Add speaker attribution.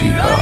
Speaker 1: Uchiha.